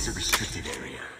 It's a restricted area.